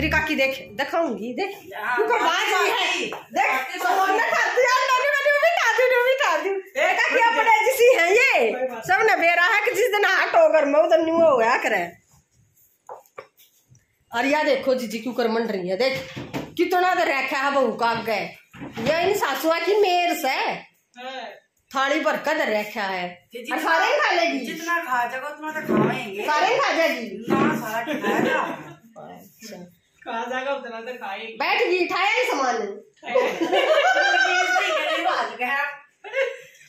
मेरी काकी देख दिखाऊँगी देख। ऊपर बाज भी है देख खाती मैंने मैंने खा दी खा दी काकी अपने जिसी है ये? सबने बेरा है कि जिस दिन हाट होकर मैं उधर न्यू हो गया करे। और यह देखो जीजी क्यों कर मंड रही है? देख कितना तो रखा है बहू का यह इन सासुआ की मेर से। थाली भर कर रखा है। और सारे ही खा लेगी। जितना खा जाएगा उतना तो खाएँगे। सारे ही खा जाएगी। ना सारा अच्छा। कहा जाएगा? उतना तो बैठ गई उठाया ही सामान।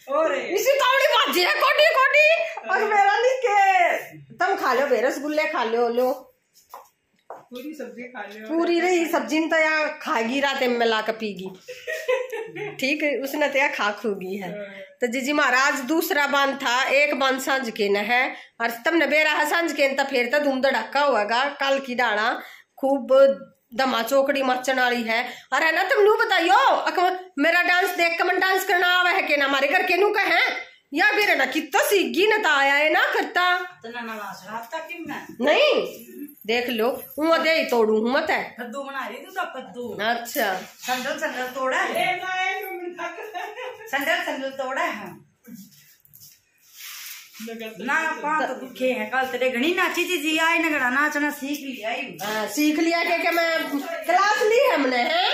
और इसी तावड़ी भाजी है कोटी कोटी। और मेरा नहीं के तुम खा लो बे रसगुल्ले खा लो लो। पूरी सब्ज़ी खा लो। पूरी रही सब्ज़ी तो खागी रात में मिला के पीगी। ठीक है उसने तो खा खूगी है। तो जीजी महाराज दूसरा बाँध था एक बाँध साँझ के न है। और तुमने बेरा है साँझ के तो फिर तो धूम धड़ाका होगा कल की डाला। खूब दमा चौकड़ी मचन वाली है। और है ना तुम नू बताइयो मेरा डांस देख के मन डांस करना आवा है के ना? हमारे घर के नू का है या फिर ना कितना सीगी न आया है ना करता। नहीं देख लो हूँ दे ही तोड़ू हूँ मत है। कद्दू बना रही तू तो कद्दू अच्छा। संडल संडल तोड़ा है। संडल संडल तोड़ा है। ना पा तो दुखे है कल तेरे घनी नाची थी जी आई नगड़ा नाचना सीख लिया आई हाँ, सीख लिया के, के मैं क्लास ली है हमने है?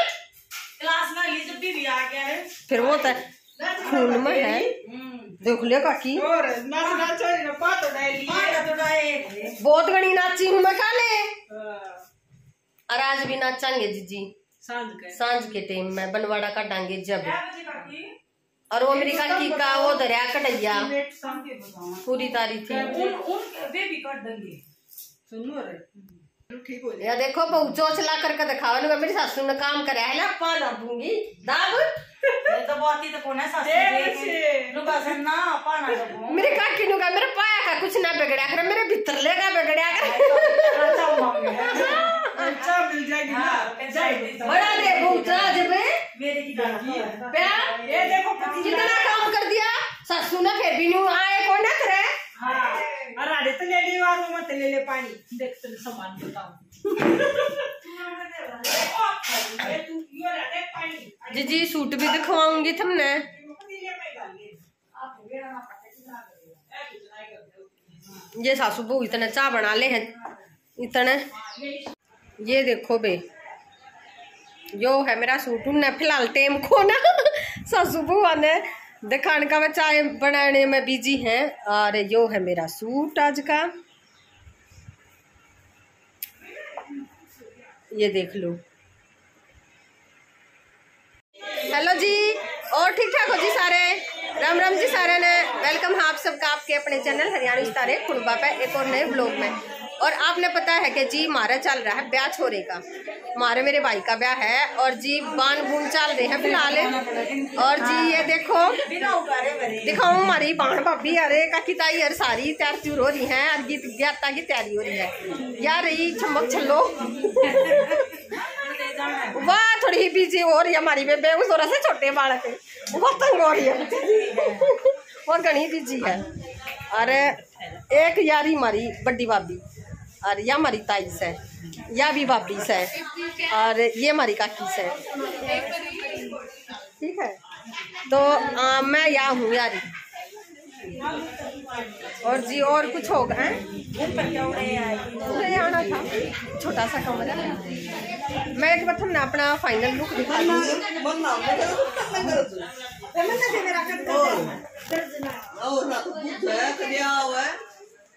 क्लास में ली जब भी भी आ गया है। फिर वो तो खून में है। देख लिया काकी। और नाच नाच ना पातो डाली पाया तो डाए बहुत गणी नाची हूँ मैं काले। और आज भी नाचांगे जीजी। साँझ के। साँझ के टाइम में बनवाड़ा काटांगे जब। क्या बजे बाकी और वो मेरी काकी का वो दरिया कटैया के पूरी तारी थी। उन उन वे भी काट देंगे सुनो रे। या देखो बहु चोचला करके दिखावा ना मेरी सासू ने काम करे है ना? पाना दूँगी। दाब ये तो ही तो कौन है सास देख से। ना पाना तो मेरी काकी नु का मेरे पाया का कुछ ना बिगड़ा। कर मेरे भीतर लेगा बिगड़ा। कर अच्छा मांगे अच्छा मिल जाएगी ना। हाँ, बड़ा राज में मेरे की ये देखो कितना काम कर दिया। सासू ने फिर भी न्यू आए को न करे हाँ। तो ले मत ले ले पानी। देख तेरे सामान बताओ तू जी जी सूट भी दिखवाऊँगी तुमने। ये सासू बहू इतने चाय बना ले हैं इतने। ये देखो बे यो है मेरा सूट उन्हें फ़िलहाल टेम को ना सासू बुआ ने दिखाने का मैं चाय बनाने में बिज़ी हैं। और यो है मेरा सूट आज का। ये देख लो। हेलो जी, और ठीक ठाक हो जी सारे? राम राम जी सारे ने। वेलकम आप सबका आपके अपने चैनल हरियाणा तारे कुड़बा पे एक और नए ब्लॉग में। और आपने पता है कि जी मारा चल रहा है, ब्याह छोरे का। मारे मेरे भाई का ब्याह है और जी बान बून चल रहे हैं फ़िलहाल। और जी ये देखो, दिखाऊँ हमारी बाण भाभी, अरे काकी ताई यार सारी तैयार त्यूर हो रही है और गीत, गाता की तैयारी हो रही है। यार रही चमक छल्लो। वाह, थोड़ी बिज़ी हो रही है हमारी बेबे उस थोड़ा से छोटे बालक वो तंग हो रही है। वो घनी बिज़ी है। और एक यारी हमारी बड़ी भाभी। और या हमारी ताई से या भी भाभी से और ये हमारी काकी से ठीक है? तो आ, मैं यहाँ हूँ यारी। और जी और कुछ होगा हैं? मुझे आना था। छोटा सा कमरा। मैं एक बार तुमने अपना फाइनल लुक दिखा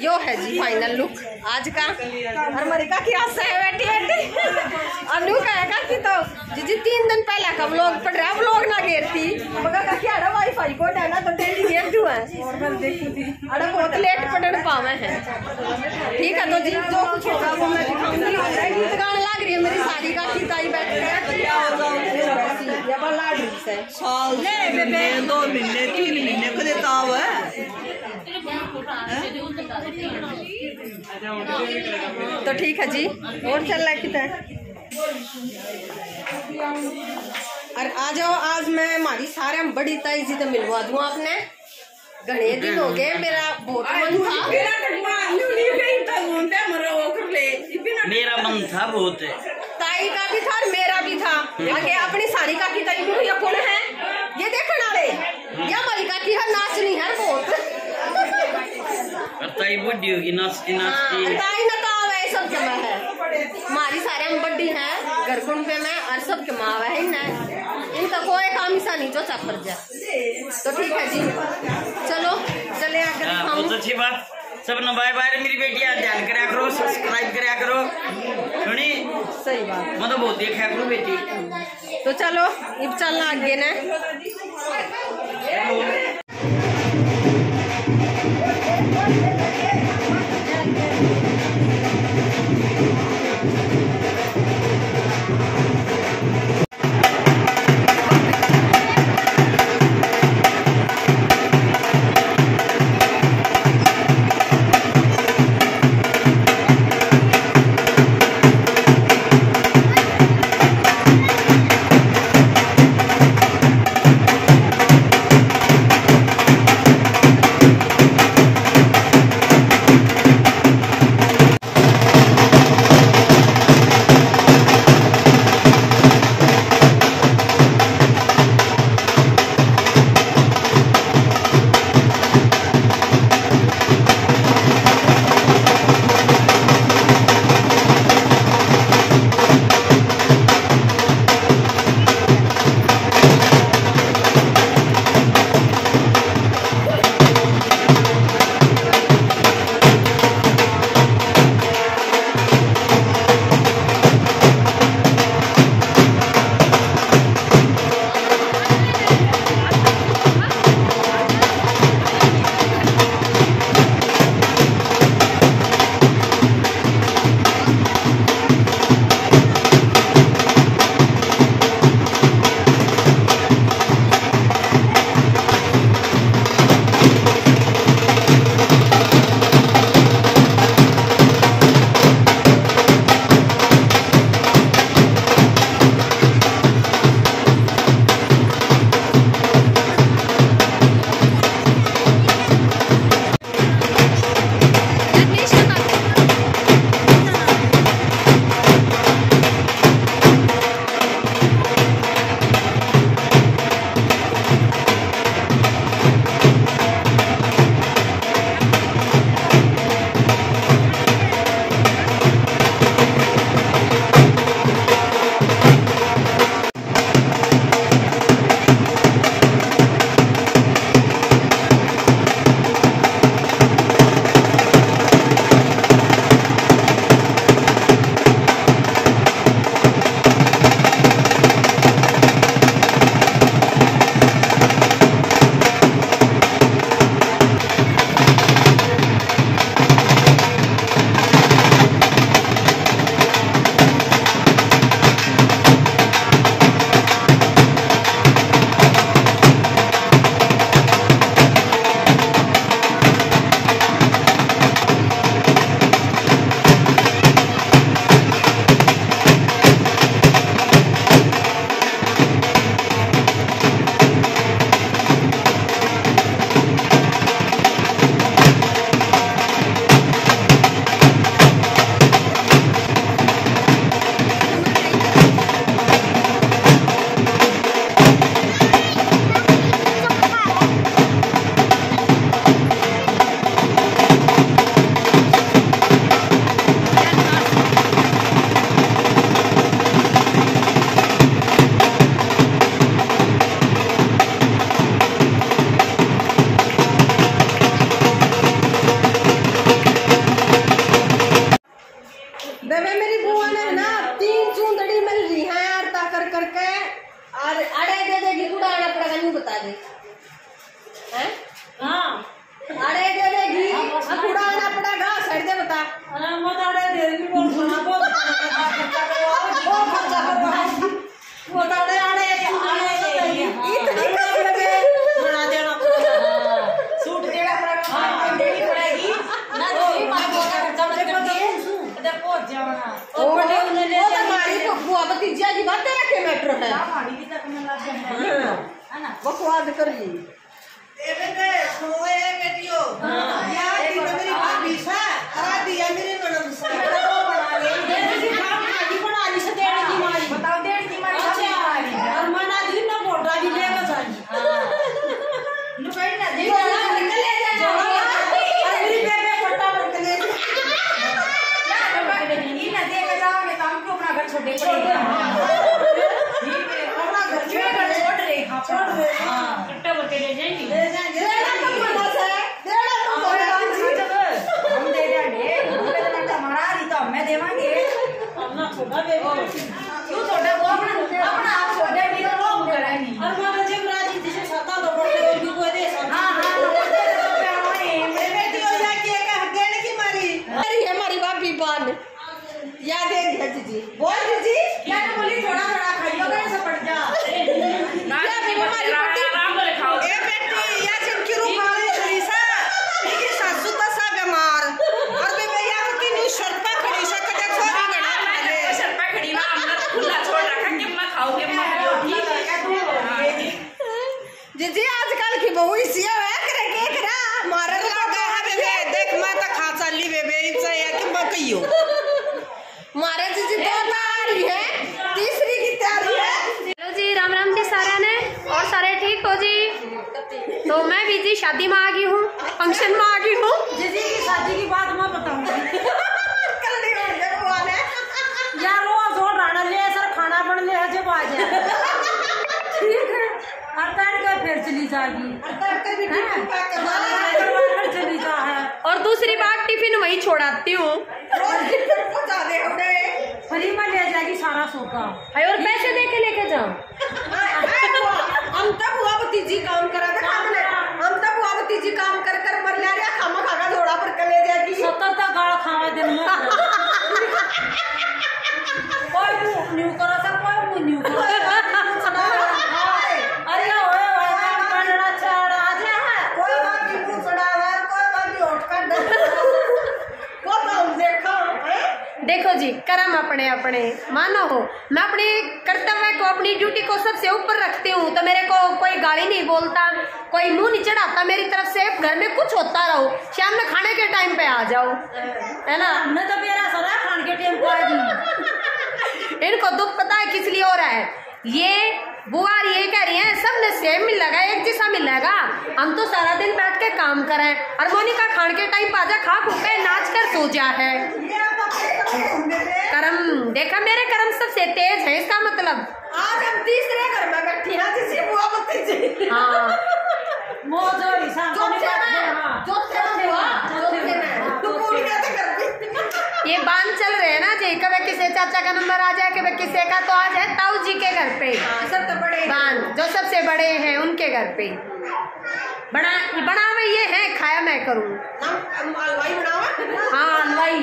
यो है जी फाइनल लुक आज का और हमारी काकी आशा है बैठी बैठी अब न्यू कहेगा कि तो जी जी तीन दिन पहले का व्लॉग पड़ रहा व्लॉग ना घेरती मगर काकी आड़ा वाईफाई कोड है ना तो डेली घेर दू है। अरे बहुत लेट पड़न पावे है। ठीक है तो जी जो कुछ होगा वो मैं दिखाऊँगी। गीत गाने लग रही है मेरी सारी ताई बैठ के। ये बला रही है साल दो महीने तीन महीने कदे ताव है। तो ठीक है जी और चल रहा है कितना और आ जाओ आज मैं हमारी सारे बड़ी ताई जी तो मिलवा दूँ आपने। घने दिन हो गए मेरा बहुत मन था। मेरा मन था बहुत। ताई का भी था और मेरा भी था। आगे अपनी सारी का की ताई भी ये कौन है? ये देखने वाले। ये हमारी का की है नाचनी है बहुत। ताई बुढ़ी होगी नाचती हाँ, नाचती ताई ना तो आवे सब जमा है। हमारी सारे हम बड्डी है घर कुंड पे में और सब के माँ है ना इनका कोई काम ऐसा नहीं जो चापर जाए तो ठीक है जी। चलो चले आकर हाँ, बहुत अच्छी बात। सब न बाय बाय मेरी बेटिया ध्यान करया करो सब्सक्राइब करया करो। सुनी? सही बात। मैं तो बहुत देखा करो बेटी। तो चलो अब चलना आगे ना। भतीजिया की बात है। के मैटर है में लग जाए है। ना? बकवास कर ली। बताओ डेढ़ की मारी और मना दी ना बोटा भी लेकर जानी लुकाई ना दे अरे बेबे पट्टा पर के ले ये ना दे के जाओगे तो हमको अपना घर छोड़ने पड़ेगा ठीक है अपना घर छोड़ रहे हाँ छोड़ रहे हाँ पट्टा पर के ले जाएँगे देना तो मना से देना तो मना हम दे देंगे हमारा रही तो हमें देवांगे तो तो बोल के भी कोई दे सकता हाँ हाँ वो दे दे तो क्या हमारे बेटी हो जाके कह देने की मारी अरे हमारी भाभी बान याद है जीजी बोल तो थोड़ा थोड़ा खाइयो करे से पड़ जा या भी हमारी बेटी ए बेटी या जिनकी रूह वाली खरीसा इनकी सासू का सा बीमार और बे भैया की न्यू शर्पा खड़ी सा कदे छोरी गड़ा खाले जीजी आजकल की बहू इसी है करे के करा मारे लगा है बेबे देख मैं तो खा चली बेबे इसे है कि मैं कहियो मारे जीजी दो तारी है तीसरी की तैयारी है हेलो जी राम राम जी सारे ने और सारे ठीक हो जी तो मैं भी जी शादी में आ गई हूँ फ़ंक्शन में आ गई हूँ। जीजी की शादी की बात मैं बताऊँगी। कलड़ी हो गया भगवान है यार रोज रोज राणा ले सर खाना बन ले जब आ जाए ठीक है। और कर फिर चली जाएगी। चली जा और दूसरी बात टिफ़िन वही छोड़ाती हूँ। फिर में ले जाएगी सारा सोफा। और पैसे दे के लेके जाओ हम तब हुआ भतीजी काम करा था हमने हम तब हुआ भतीजी काम कर कर मर जा रहा खामा खागा दौड़ा पर कले जाएगी सत्तर तक गाड़ खावा दिन में है है कोई देखो जी कर्म अपने अपने। मानो हो मैं अपने कर्तव्य को अपनी ड्यूटी को सबसे ऊपर रखती हूँ तो मेरे को कोई गाली नहीं बोलता कोई मुँह नहीं चढ़ाता मेरी तरफ़ से घर में कुछ होता रहो। शाम में खाने के टाइम पे आ जाओ। है। ना? हमने तो मेरा सरा खान के टाइम पे आ आएगी इनको दुख पता है किस लिए हो रहा है? ये बुआ ये कह रही है सबने सेम मिलेगा एक जैसा मिलेगा हम तो सारा दिन बैठ के काम करें और मोनिका खान के टाइम पाजा खा खू के नाच कर सो जा है। ये आप अपने तरफ़ घूमने दे कर्म देखा मेरे कर्म सबसे तेज है इसका मतलब? आज हम तीसरे घर में बैठी हैं जिसे बुआ हाँ। मौज हो। रही शाम को चौथे निकल में हाँ तू घर ये बाँध चल रहे हैं ना जी कभी किसे चाचा का नंबर आ जाए कभी किसी का तो आ जाए ताऊ जी के घर पे। सब तो बड़े जो सबसे बड़े हैं उनके घर पे। बना बना में ये है खाया मैं करूँ। हलवाई हाँ हलवाई।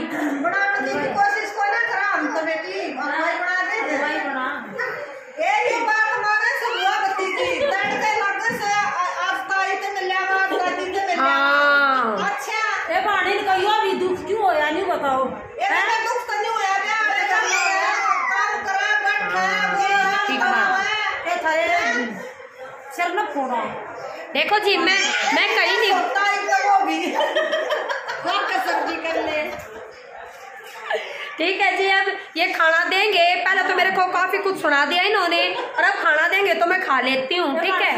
कोशिश कोई ना करा हम तो बेटी हलवाई बना दे। भाई बना। ये ये बात मारे से बुआ भतीजी। तड़ के लगे से आज ताई ते मिलया आज दादी ते मिलया। हाँ। अच्छा। ए बाणी कहियो अभी दुख क्यों होया नहीं बताओ। ये दुख सिर ना फोड़ा देखो जी मैं मैं कहीं नहीं ताई तो भी। कर ले। ठीक है जी अब ये खाना देंगे। पहले तो मेरे को काफ़ी कुछ सुना दिया इन्होंने और अब खाना देंगे तो मैं खा लेती हूँ ठीक है?